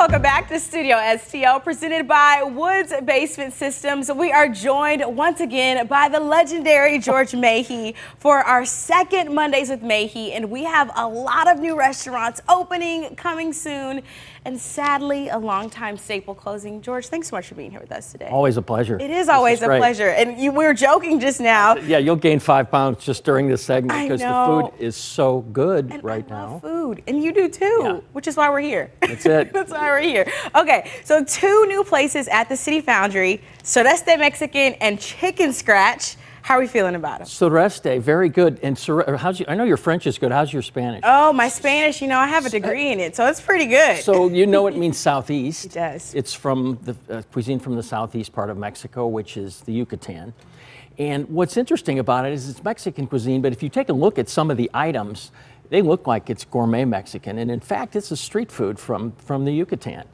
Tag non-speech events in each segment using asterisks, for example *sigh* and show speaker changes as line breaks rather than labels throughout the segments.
Welcome back to Studio STL, presented by Woods Basement Systems. We are joined once again by the legendary George Mahe for our second Mondays with Mahe, and we have a lot of new restaurants opening, coming soon, and sadly, a longtime staple closing. George, thanks so much for being here with us today.
Always a pleasure.
It is always
is
a
great.
pleasure, and you, we were joking just now.
Yeah, you'll gain five pounds just during this segment because the food is so good
And
right
I
now.
love food, and you do too,
Yeah.
which is why we're here.
That's it. *laughs*
That's why we're here. Okay, so two new places at the City Foundry, Sureste Mexican and Chicken Scratch. How are we feeling about them?
Sureste, very good. And how's your, I know your French is good. How's your Spanish?
Oh, my Spanish, you know, I have a degree in it, so it's pretty good.
So you know it means southeast. *laughs*
It does.
It's from the uh, cuisine from the southeast part of Mexico, which is the Yucatan. And what's interesting about it is it's Mexican cuisine, but if you take a look at some of the items, they look like it's gourmet Mexican. And in fact, it's a street food from, from the Yucatan.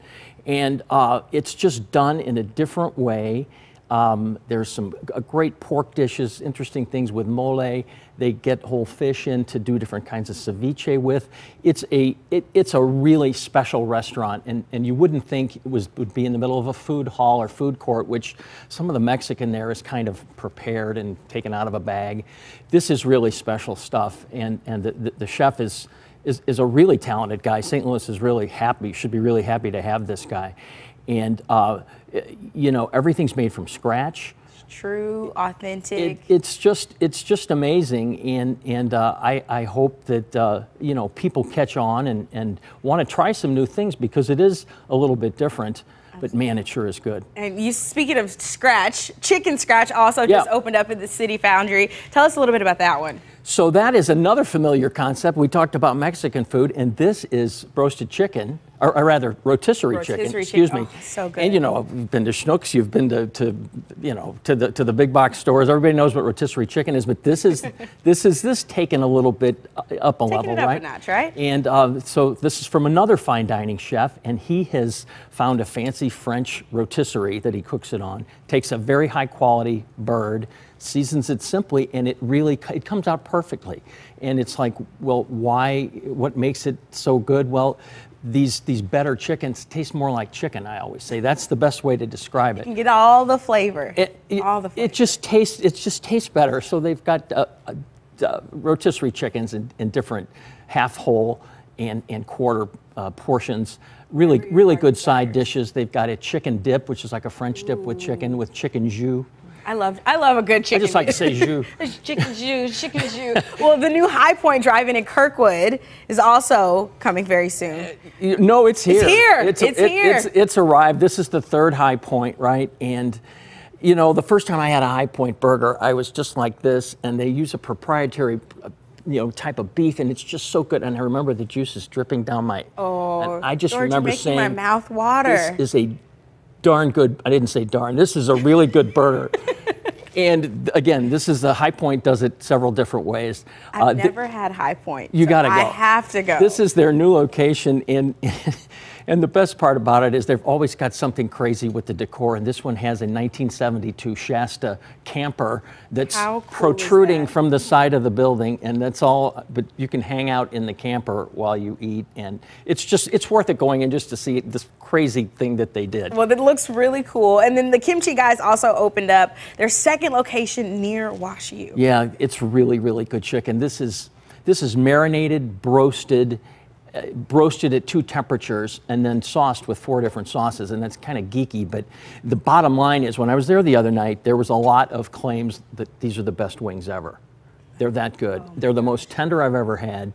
And uh, it's just done in a different way. Um, there's some uh, great pork dishes, interesting things with mole. They get whole fish in to do different kinds of ceviche with. It's a it, it's a really special restaurant, and, and you wouldn't think it was would be in the middle of a food hall or food court, which some of the Mexican there is kind of prepared and taken out of a bag. This is really special stuff, and and the, the, the chef is. Is, is a really talented guy. St. Louis is really happy, should be really happy to have this guy. And, uh, you know, everything's made from scratch.
It's True, authentic.
It, it's just it's just amazing, and and uh, I I hope that uh, you know people catch on and and want to try some new things because it is a little bit different. But man, it sure is good.
and you speaking of scratch, Chicken Scratch also just opened up at the City Foundry. Tell us a little bit about that one.
So that is another familiar concept. We talked about Mexican food, and this is roasted chicken, or, or rather rotisserie, chicken.
Rotisserie
Excuse
chicken.
me.
Oh, so good.
And you know, you've been to Schnucks, you've been to, to, you know, to the to the big box stores. Everybody knows what rotisserie chicken is, but this is *laughs* this is this taken a little bit up a level,
it up a
right?
notch, right?
And uh, so this is from another fine dining chef, and he has found a fancy French rotisserie that he cooks it on. Takes a very high quality bird, seasons it simply, and it really it comes out perfectly. And it's like, well, why? What makes it so good? Well. These, these better chickens taste more like chicken. I always say that's the best way to describe it.
You can get all the flavor.
It, it,
all the flavor.
it just tastes it just tastes better. So they've got uh, uh, uh, rotisserie chickens in, in different half whole and, and quarter uh, portions. Really really good side dishes. They've got a chicken dip, which is like a French dip with chicken with chicken jus.
I love I love a good chicken.
I just like to say *laughs* jus.
chicken jus, chicken jus. well, the new Hi-Pointe Drive-In in Kirkwood is also coming very soon.
You- No, it's here.
It's here. It's here.
It's, it's arrived. This is the third Hi-Pointe, right? And you know, the first time I had a Hi-Pointe burger, I was just like this, and they use a proprietary, uh, you know, type of beef, and it's just so good. And I remember the juices dripping down my.
Oh,
I just
George,
remember saying,
my mouth water.
"This is a darn good." I didn't say darn. This is a really good burger. *laughs* and again, this is the Hi-Pointe. Does it several different ways.
I've
Uh,
never had Hi-Pointe.
you
so
got to go.
I have to go.
This is their new location, and *laughs* and the best part about it is they've always got something crazy with the decor. And this one has a 1972 Shasta camper that's
cool
protruding
that?
from the side of the building, and that's all. But you can hang out in the camper while you eat, and it's just it's worth it going in just to see this crazy thing that they did.
Well, it looks really cool. And then the kimchi guys also opened up their second location near Wash U.
Yeah, it's really, really good chicken. This is this is marinated, broasted, broasted at two temperatures, and then sauced with four different sauces. And that's kind of geeky, but the bottom line is, when I was there the other night, there was a lot of claims that these are the best wings ever. They're that good. They're the most tender I've ever had,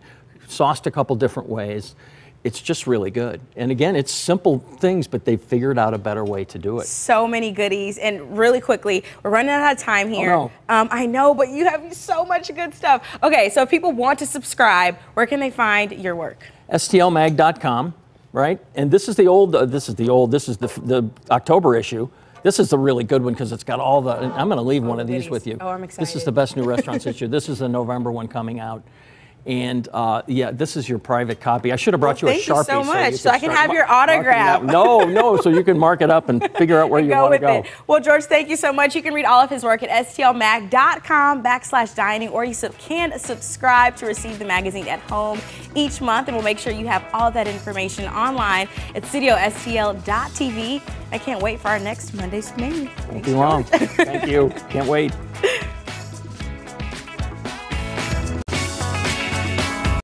sauced a couple different ways. It's just really good. And again, it's simple things, but they've figured out a better way to do it.
So many goodies. And really quickly, we're running out of time here.
no.
um, I know, but you have so much good stuff. Okay, so if people want to subscribe, where can they find your work?
stlmag.com, right? And this is the old, uh, this is the old, this is the, the October issue. This is the really good one because it's got all the, I'm going to leave one of these with you.
Oh, I'm excited.
This is the best new restaurants issue. This is the November one coming out. And uh, yeah, this is your private copy. I should have brought
Well,
you a
thank you
sharpie
so much,
you
so I can have your autograph.
No, no, so you can mark it up and *laughs* figure out where you
go
want to
with
go.
it. Well, George, thank you so much. You can read all of his work at stlmag.com backslash dining, or you can subscribe to receive the magazine at home each month, and we'll make sure you have all that information online at studiostl.tv. I can't wait for our next Mondays with Mahe.
Won't be long. Thank you. Can't wait. *laughs*